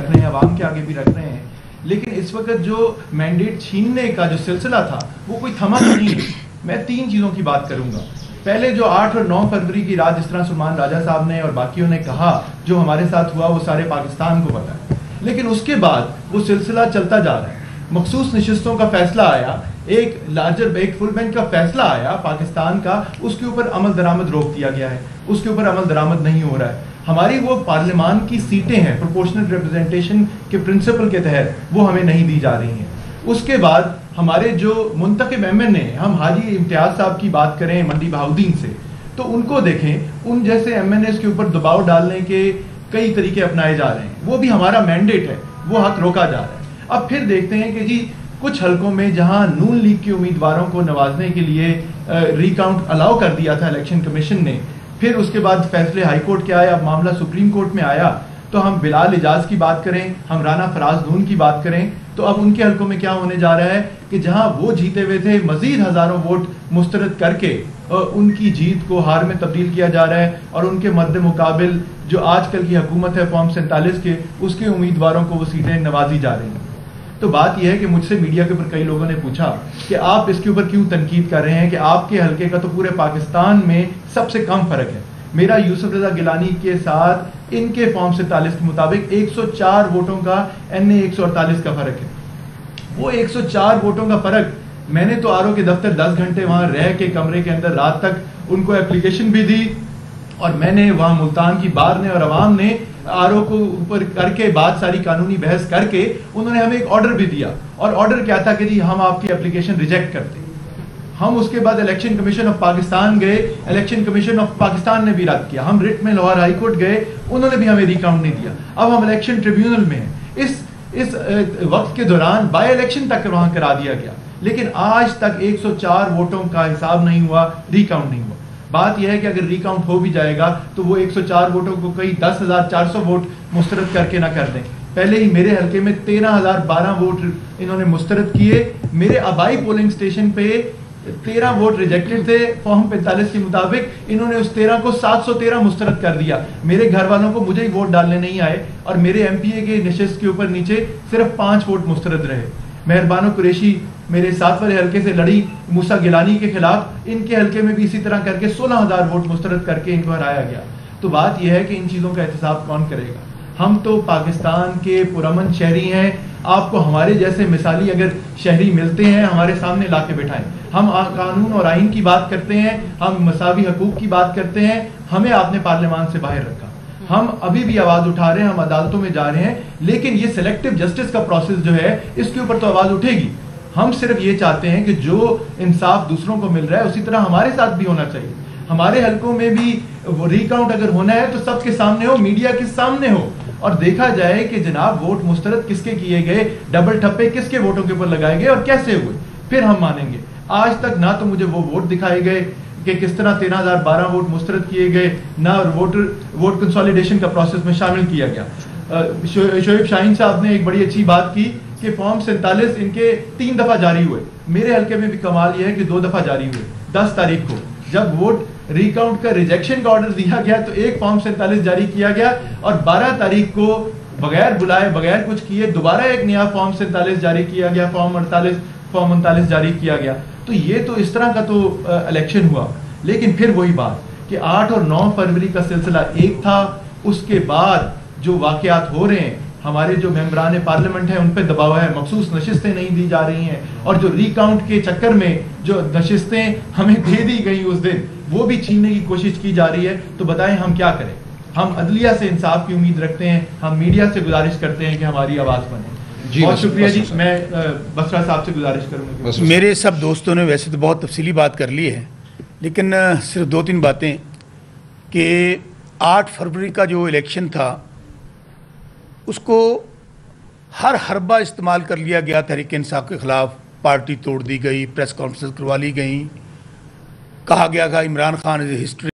रख रहे हैं अवाम के आगे भी रख रहे हैं। लेकिन इस वक्त जो मैंडेट छीनने का जो सिलसिला था, वो कोई थमा नहीं। है मैं तीन चीज़ों की बात करूँगा। पहले जो 8 और 9 फरवरी की रात जिस तरह सलमान राजा साहब ने और बाकियों ने कहा, जो हमारे साथ हुआ, वो सारे पाकिस्तान को पता है। लेकिन उसके बाद वो सिलसिला चलता जा रहा है। मखसूस नशस्तों का फैसला आया, एक लार्जर, एक फुल बेंच का फैसला आया, पाकिस्तान का, उसके ऊपर अमल दरामद रोक दिया गया है। उसके ऊपर अमल दरामद नहीं हो रहा है। हमारी वो पार्लियामान की सीटें हैं प्रोपोर्शनल रिप्रेजेंटेशन के प्रिंसिपल के तहत, वो हमें नहीं दी जा रही हैं। उसके बाद हमारे जो मुंतखब एम एन ए हम हाजी इम्तियाज़ साहब की बात करें, मंडी बहाउद्दीन से तो उनको देखें, उन जैसे एम एन एस के ऊपर दबाव डालने के कई तरीके अपनाए जा रहे हैं। वो भी हमारा मैंडेट है, वो हक रोका जा रहा है। अब फिर देखते हैं कि जी, कुछ हलकों में जहाँ नून लीग के उम्मीदवारों को नवाजने के लिए रिकाउंट अलाउ कर दिया था इलेक्शन कमीशन ने फिर उसके बाद फैसले हाई कोर्ट के आए, अब मामला सुप्रीम कोर्ट में आया तो हम बिलाल इजाज की बात करें, हम राना फराज दून की बात करें तो अब उनके हलकों में क्या होने जा रहा है कि जहाँ वो जीते हुए थे, मजीद हज़ारों वोट मुस्तरद करके उनकी जीत को हार में तब्दील किया जा रहा है और उनके मद्द मुकाबिल जो आजकल की हुकूमत है फॉर्म सैंतालीस के, उसके उम्मीदवारों को वो सीटें नवाजी जा रही हैं। तो बात यह है कि मुझसे मीडिया के ऊपर कई लोगों ने पूछा कि आप इसके ऊपर क्यों तनकीद कर रहे हैं कि आपके हल्के का तो पूरे पाकिस्तान में सबसे कम फ़र्क है। मेरा यूसुफ रजा गिलानी के साथ इनके फॉर्म सैतालीस के मुताबिक 104 वोटों का, एन ए का फ़र्क है। वो 104 वोटों का फ़र्क, मैंने तो आर के दफ्तर 10 घंटे वहाँ रह के कमरे के अंदर रात तक उनको एप्लीकेशन भी दी और मैंने वहाँ मुल्तान की बार ने और अवाम ने आर को ऊपर करके बात सारी कानूनी बहस करके उन्होंने हमें एक ऑर्डर भी दिया। और ऑर्डर क्या था कि जी, हम आपकी एप्लीकेशन रिजेक्ट करते हम उसके बाद इलेक्शन कमीशन ऑफ़ पाकिस्तान गए इलेक्शन कमीशन ऑफ़ पाकिस्तान ने भी रद्द किया। हम रिट में लाहौर हाईकोर्ट गए, उन्होंने भी हमें रिकाउंट नहीं दिया। अब हम इलेक्शन ट्रिब्यूनल में हैं। इस इस वक्त के दौरान बाय इलेक्शन तक वहाँ करा दिया गया। लेकिन आज तक 104 वोटों का हिसाब नहीं हुआ रिकाउंट नहीं हुआ। बात यह है कि अगर रिकाउंट हो भी जाएगा तो वो 104 वोटों को कई दस चार वोट मुस्तरद करके ना कर दें। पहले ही मेरे हल्के में तेरह हज़ार बारह वोट इन्होंने मुस्तरद किए। मेरे आबाई पोलिंग स्टेशन पे तेरह वोट रिजेक्टेड थे। फॉर्म पैंतालीस के मुताबिक इन्होंने उस तेरह को सात सौ तेरह मुस्तरद कर दिया। मेरे घर वालों को मुझे ही वोट डालने नहीं आए और मेरे एमपीए के निशस्त के ऊपर नीचे सिर्फ़ पाँच वोट मुस्तरद रहे। मेहरबानो कुरेशी, मेरे साथ वाले हल्के से लड़ी मूसा गिलानी के खिलाफ, इनके हल्के में भी इसी तरह करके सोलह हज़ार वोट मुस्तरद करके इनको हराया गया। तो बात यह है कि इन चीज़ों का एहतसाब कौन करेगा? हम तो पाकिस्तान के पुरमन शहरी हैं। आपको हमारे जैसे मिसाली अगर शहरी मिलते हैं, हमारे सामने ला के बैठाएँ। हम कानून और आइन की बात करते हैं, हम मसावी हकूक की बात करते हैं, हमें आपने पार्लियामान से बाहर रखा। हम अभी भी आवाज़ उठा रहे हैं, हम अदालतों में जा रहे हैं, लेकिन ये सिलेक्टिव जस्टिस का प्रोसेस जो है, इसके ऊपर तो आवाज़ उठेगी। हम सिर्फ़ ये चाहते हैं कि जो इंसाफ दूसरों को मिल रहा है, उसी तरह हमारे साथ भी होना चाहिए। हमारे हलकों में भी रिकाउंट अगर होना है तो सबके सामने हो मीडिया के सामने हो। और देखा जाए कि जनाब वोट मुस्तरद किसके किए गए डबल ठप्पे किसके वोटों के ऊपर लगाए गए, और कैसे हुए, फिर हम मानेंगे। आज तक ना तो मुझे वो वोट दिखाए गए कि किस तरह तेरह हज़ार बारह वोट मुस्तरद किए गए, ना वोटर वोट कंसोलिडेशन का प्रोसेस में शामिल किया गया। शोएब शाहीन साहब ने एक बड़ी अच्छी बात की कि फॉर्म सैंतालीस इनके तीन दफ़ा जारी हुए। मेरे हल्के में भी कमाल यह है कि दो दफ़ा जारी हुए, दस तारीख को। जब वोट रिकाउंट का रिजेक्शन का ऑर्डर दिया गया तो एक फॉर्म सैंतालीस जारी किया गया और बारह तारीख को बगैर बुलाए, बगैर कुछ किए, दोबारा एक नया फॉर्म सैंतालीस जारी किया गया फॉर्म अड़तालीस फॉर्म उनतालीस जारी किया गया। तो ये तो इस तरह का तो इलेक्शन हुआ। लेकिन फिर वही बात कि 8 और नौ फरवरी का सिलसिला एक था, उसके बाद जो वाकयात हो रहे हैं, हमारे जो मेम्बरान पार्लियामेंट है, उन पर दबाव है, मखसूस नशस्तें नहीं दी जा रही हैं, और जो रिकाउंट के चक्कर में जो नशस्तें हमें दे दी गई उस दिन, वो भी छीनने की कोशिश की जा रही है। तो बताएँ हम क्या करें? हम अदलिया से इंसाफ की उम्मीद रखते हैं, हम मीडिया से गुजारिश करते हैं कि हमारी आवाज़ बने। जी बहुत शुक्रिया जी। मैं बसरा साहब से गुजारिश करूँगा मेरे सब दोस्तों ने वैसे तो बहुत तफसीली बात कर ली है लेकिन सिर्फ़ दो तीन बातें कि आठ फरवरी का जो इलेक्शन था उसको हर हरबा इस्तेमाल कर लिया गया तहरीक इंसाफ के ख़िलाफ़। पार्टी तोड़ दी गई प्रेस कॉन्फ्रेंस करवा ली गई। कहा गया था इमरान खान इज़ हिस्ट्री